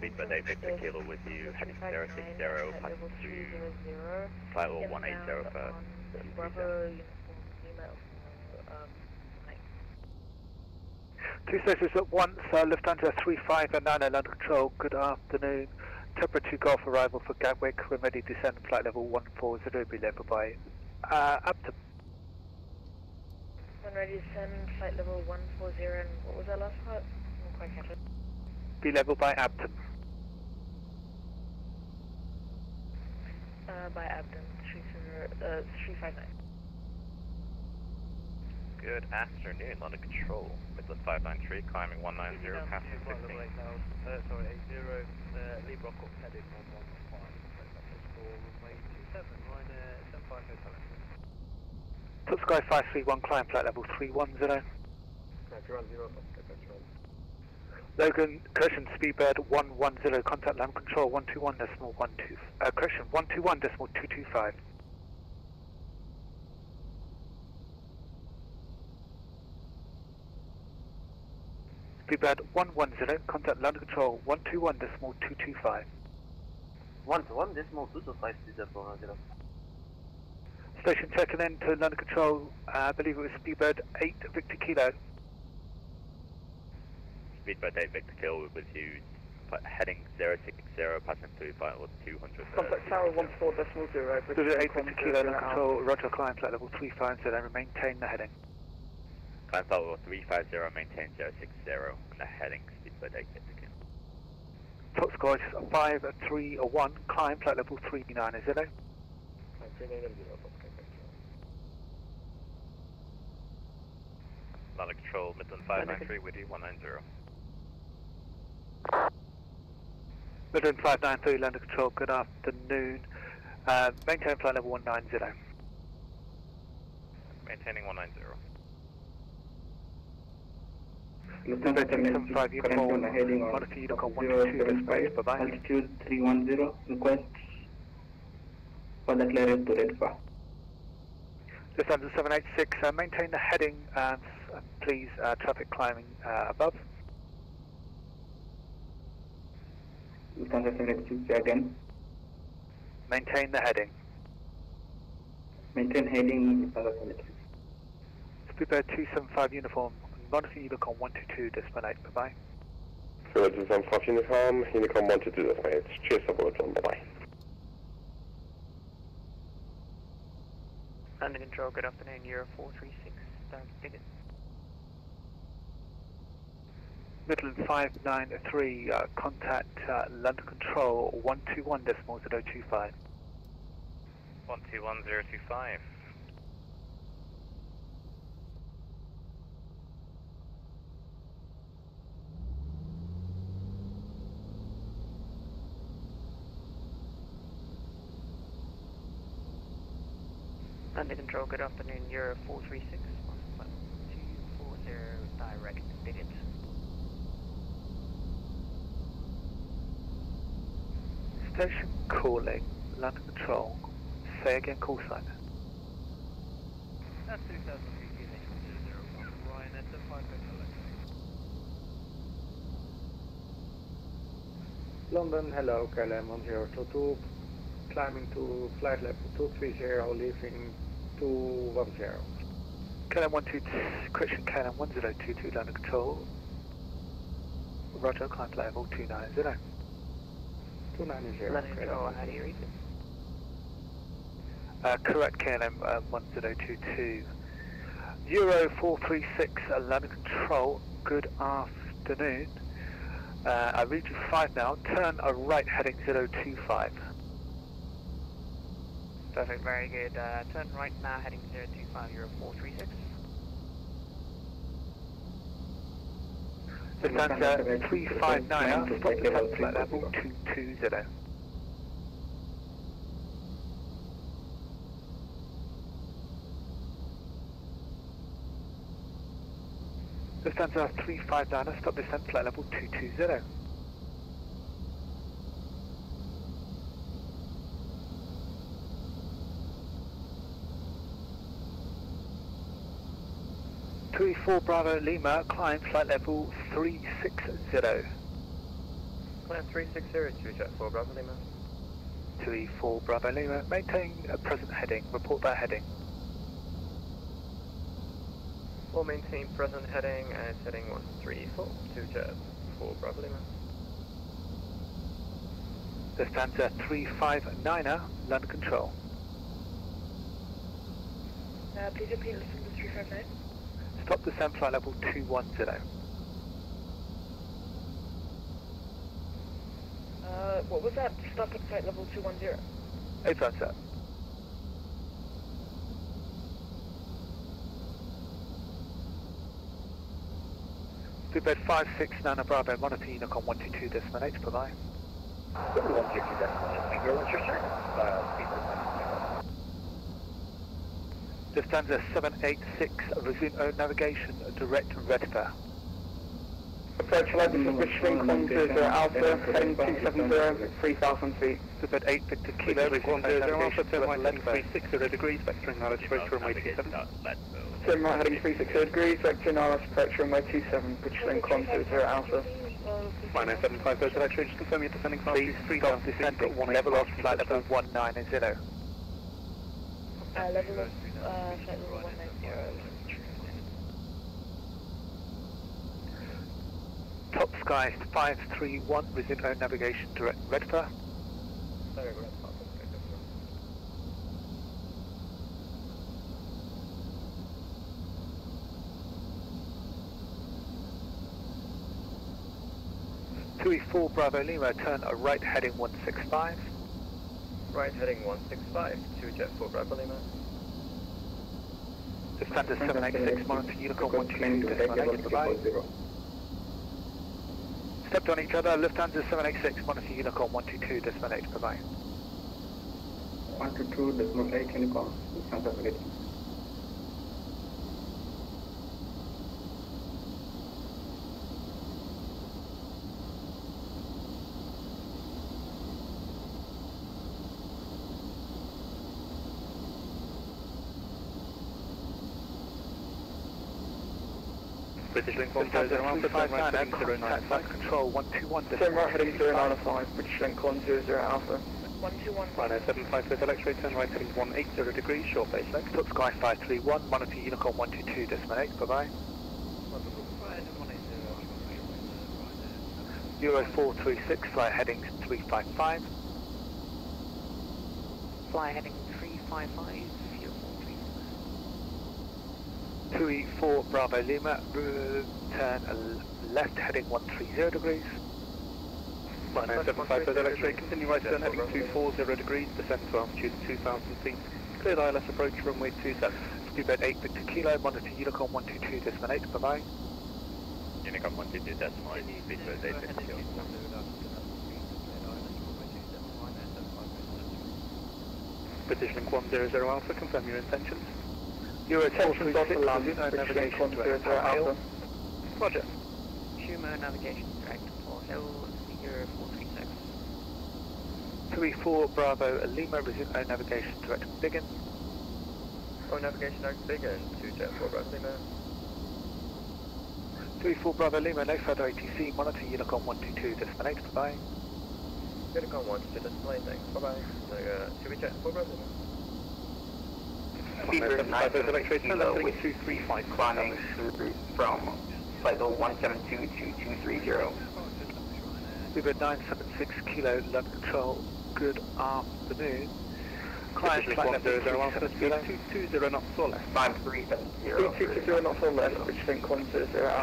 Speedbird 8 Victor Kilo with you, heading 060, passing through flight level 180 for Bravo uniform email. Um, like, Two stations at once, uh, Lufthansa 359 London Control, good afternoon. Temperature 2 Golf arrival for Gatwick, we're ready to descend flight level 140, be level by uh, Upton. when ready to send flight level 140 and what was that last part? I didn't quite catch it. Be level by Upton. Uh, by Abden, 30, uh, 359. Good afternoon, London Control, Midland 593, climbing 190, passing 16. Uh, sorry, 80, uh, Lee Brockhoff heading 115, for runway 27, line uh, 75 Hotel Top Sky 531, climb flight level 310. Logan, correction, Speedbird 110, contact land control 121 decimal 12, uh, correction, 121 decimal 225. Speedbird 110, contact land control 121 decimal 225. One to one decimal two to five three zero zero. Station checking in to London Control, uh, I believe it was Speedbird 8 Victor Kilo. Speedbird 8 Victor Kilo with you, fi- heading 060, passing through flight level 200. Uh, Contact tower one four decimal zero. Speedbird 8 Victor Kilo, London Control, roger, climb flight level 350 and maintain the heading. Climb flight level 350, maintain 060, and the heading Speedbird 8 Victor Kilo. Top score is 531, climb flight level 390. London Control, Midland 593 with you, 190. Midland 593, London Control, good afternoon. Uh, maintain flight level 190. Maintaining 190. Speedbird 275 uniform, heading on monitor Unicom 122, space, bye bye. altitude 310 request for the clearance to red far. Lufthansa 786, uh, maintain the heading, and uh, please, uh, traffic climbing uh, above. Lufthansa 786 again. Maintain the heading. Maintain heading Lufthansa 786. Speedbird 275 uniform, monitor Unicom 122, decimal 8, bye bye. So this is um, 5 Unicom, Unicom 122, that's my Cheers, support, bye bye. London Control, good afternoon, Euro 436, down ticket. Midland 593, uh, contact uh, London Control 121 decimal 025. 121025. London Control, good afternoon, Euro 436, 240 direct ticket. Station calling London Control. Say again, call sign. That's 2015 001, Ryan at 75 Hotel London, hello, KLM 1022, climbing to flight level 230, leaving 210. KLM 122, correction KLM 1022 London Control. Roger, climb level 290. 290, London Control, KLM how do you read it? Uh, correct KLM uh, 1022. Euro 436 uh, London Control, good afternoon. Uh, I read you 5 now, turn a right heading 025. Perfect, very good. Uh, turn right now, heading 025, Euro 436. Lufthansa 359, stop descent flight level 220. Lufthansa 359, stop descent flight level 220. Three four Bravo Lima, climb flight level 360. Plan 360 to jet 4 Bravo Lima. 2E4 Bravo Lima, maintain a present heading, report that heading. We'll maintain present heading and heading 134 to jet 4 Bravo Lima. Lufthansa 359er, London Control. Uh, please repeat Lufthansa 359. Stop descent flight level 210. Uh, what was that? Stop at flight level 210. Over, sir. Bluebird 569 Bravo, monitor Unicom 122 decimal 8, bye-bye. 160 decimal, thank you very much, sir. Uh, speed Lufthansa 786, resume own navigation, uh, direct Redfern. Approach level for British Link 100 uh, Alpha, heading 270, 3,000 feet. Bluebird 8 Victor Kilo, resume own navigation, direct Redfern. 360 degrees, vectoring knowledge, approach runway 27. Turn right heading 360 degrees, vector NRS approach runway 27, British Link 100 Alpha. Minus 75 Hotel X-ray, just confirm you're descending fast. Please stop descending, level off flight level 190. Uh, level of, uh, flight level 190. Top Sky 531, resume own navigation, direct Redfern. Two E four Bravo Lima, turn a right heading one six five. Right heading 165 to jet 4 Bravo Lima. Lufthansa seven eight six, monitor Unicom one two two decimal eight, bye Stepped on each other, Left Lufthansa seven eight six, monitor Unicom one two two decimal eight, bye 122 decimal 8 Unicom, Lufthansa Spaghetti. British Link 100 Lufthansa Alpha, three five turn right nine, heading 09 contact flight control one two one Turn decimal right heading 095, British Link 100 Alpha. 121. Minus uh, 75 Hotel X-ray, turn right heading 180 degrees, short base left. Top Sky 531, monitor Unicom 122, decimal 8, bye-bye. Euro 436, flight heading 355. Fly heading 355, Euro 436. 2E4 Bravo Lima, turn left heading 130 degrees. Minus 75 Hotel X-ray, continue right turn heading 240 degrees, descend to altitude 2,000 feet. Cleared ILS approach runway 27. Speedbird 8 Victor Kilo, monitor Unicom 122, decimal 8, bye-bye. Unicom 122 decimal 8, speed 850. British Link 100 Alpha, confirm your intentions. Euro Attention 436, Delta Land, resume own British Link navigation, 100 direct Alpha. Roger. Humo navigation direct for Hill, Euro 436. 2E4 Bravo Lima, resume own navigation, direct Biggin. Oh, navigation direct Biggin to jet 4 Bravo Lima. 2E4 Bravo Lima, no further ATC, monitor Unicom 122, decimal 8, bye-bye. Unicom 122 decimal 8, thanks, bye bye. Uh, should we jet 4 Bravo Lima? Speedbird 972 kilo with climbing from 976 kilo, left control, good afternoon. Climb flight 220 knots or less. Climb knots or less, which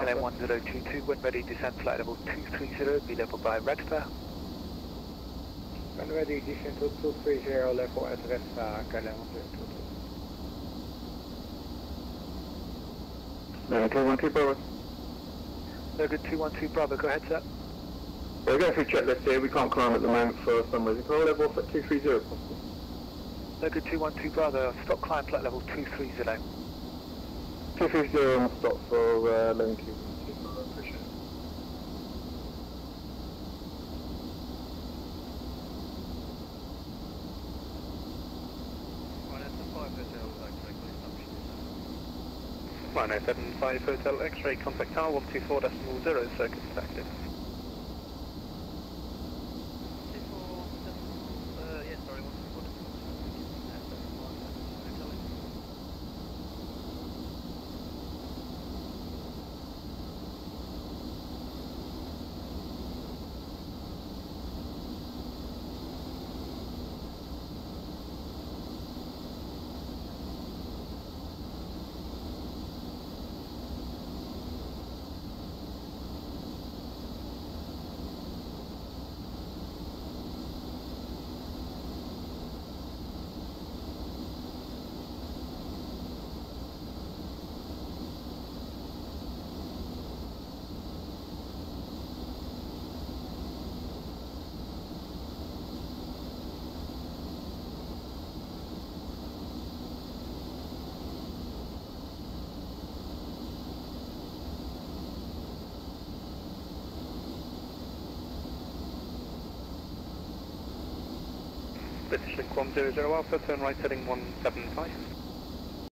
then 1022, when ready, descend flight level 230, be level by Redfare. When ready, descend to 230, level at Redfare, Calais 212 Bravo. Mega 212 Bravo, go ahead sir. We're going through checklist here, we can't climb at the moment for some reason. Can I level off at 230? Mega 212 Bravo, stop climb flat level 230. 230 on stop for uh, 11 2. Minus 75 Hotel X-ray, contact tower 124.0, circuit active. British Link 100 Alpha, turn right heading 175.